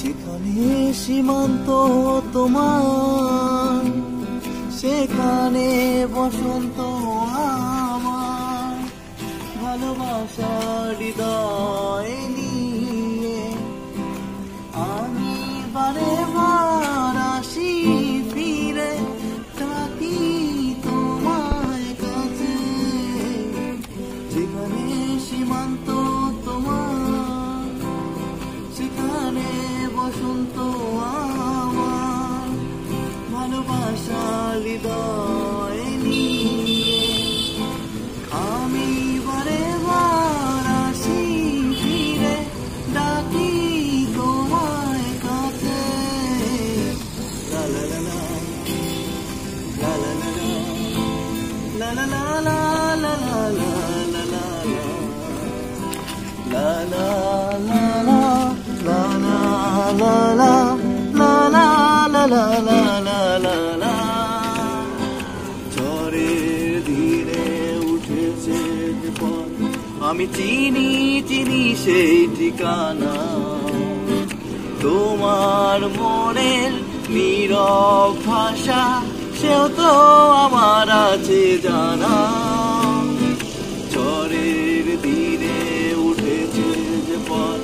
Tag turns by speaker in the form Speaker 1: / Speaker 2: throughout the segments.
Speaker 1: যেখানে সীমান্ত তোমার, সেখানে বসন্ত আমার। ভালোবাসার হৃদয় নিয়ে আমি বারে বার আসি ফিরে থাকি তোমায় কাছে। যেখানে সীমান্ত তোমার ঝড়ের ধীরে উঠেছে আমি চিনি চিনি সেই ঠিকানা তোমার মনের নীরব ভাষা সেও তো আমার আছে জানা। ঝড়ের দিনে উঠেছে যে পথ,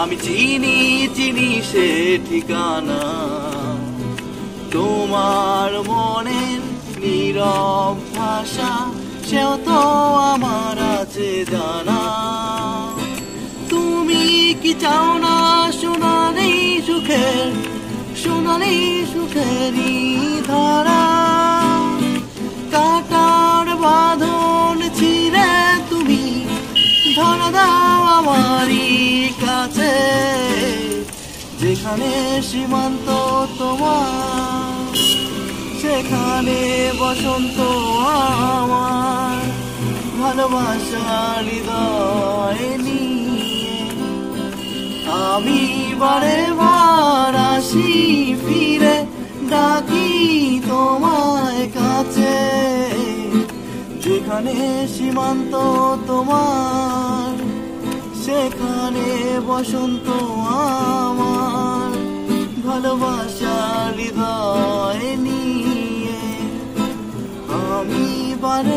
Speaker 1: আমি চিনি চিনি সে ঠিকানা। তোমার মনের নীরব ভাষা, সেও তো আমার আছে জানা। তুমি কি চাও না সোনালি সুখের, সোনালি সুখেরই ধারা? যেখানে সীমান্ত তোমার, সেখানে বসন্ত আমার। ভালোবাসা হৃদয় নিয়ে আমি বারে বার আসি ফিরে, ডাকি তোমায় কাছে। যেখানে সীমান্ত তোমার, সেখানে বসন্ত আমার। ভালোবাসার হৃদয় নিয়ে আমি বার